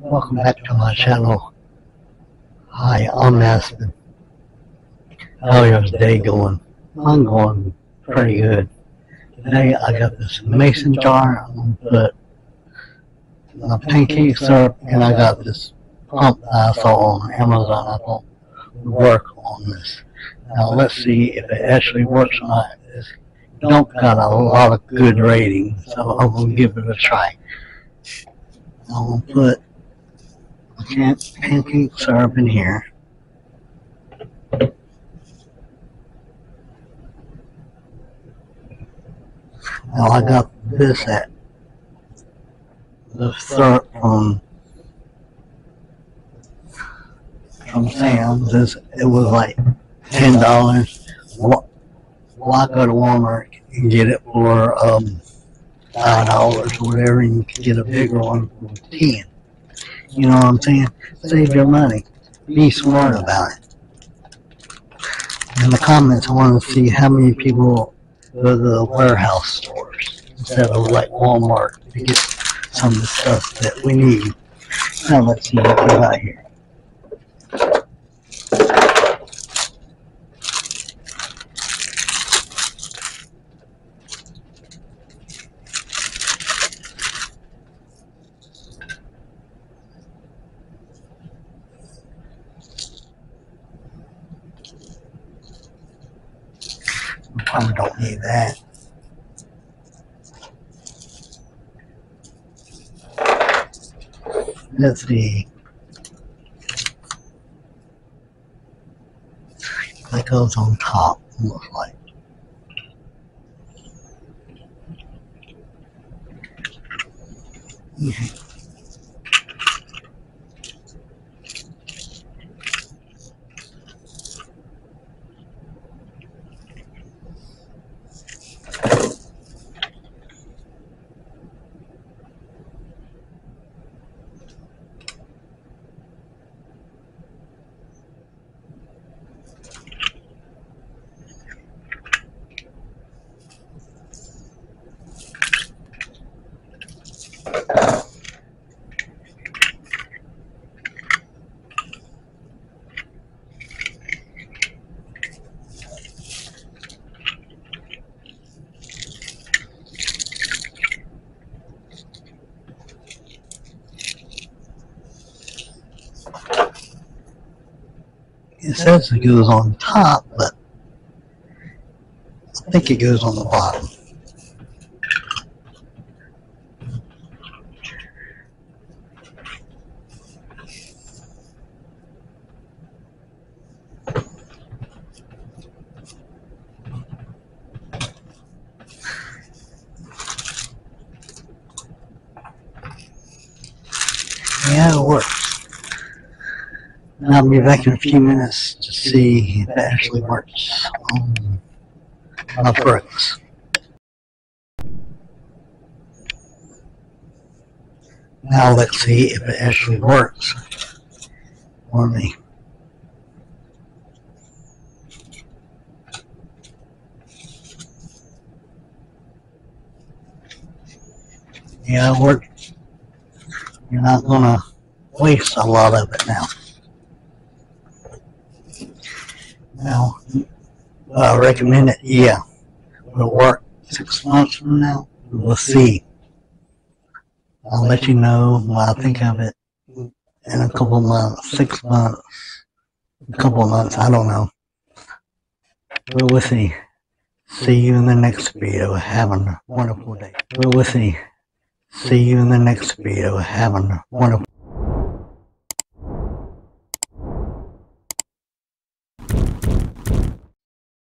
Welcome back to my channel. Hi, I'm Aspen. How's your day going? I'm going pretty good. Today I got this mason jar. I'm gonna put uh, my pancake syrup and I got this pump I saw on Amazon. I thought would work on this. Now let's see if it actually works or not. It's don't got a lot of good ratings, so I'm gonna give it a try. I'm gonna put pan- pancake syrup in here. Now I got this at the syrup from from Sam's. It's- It was like ten dollars. Well, I go to Walmart and get it for um five dollars or whatever, and you can get a bigger one for ten. You know what I'm saying? Save your money. Be smart about it. In the comments, I want to see how many people go to the warehouse stores instead of like Walmart to get some of the stuff that we need. Now let's see what we got here. Probably don't need that. Let's see. That goes on top, looks like. It says it goes on top, but I think it goes on the bottom. Yeah, it works. And I'll be back in a few minutes to see if it actually works um, on my. Now let's see if it actually works for me. Yeah, worked. You're not gonna waste a lot of it now. Now, I recommend it. Yeah, will work six months from now? We'll see. I'll let you know what I think of it in a couple months, six months, a couple months. I don't know. We'll see. See you in the next video. Have a wonderful day. We'll see. See you in the next video. Have a wonderful